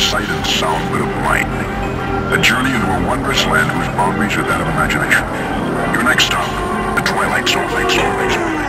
sight and sound but of mind. A journey into a wondrous land whose boundaries are that of imagination. Your next stop, the Twilight Zone. Zone, Zone.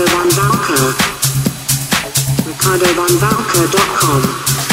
Ricardo Van Valker. RicardoVanValker.com.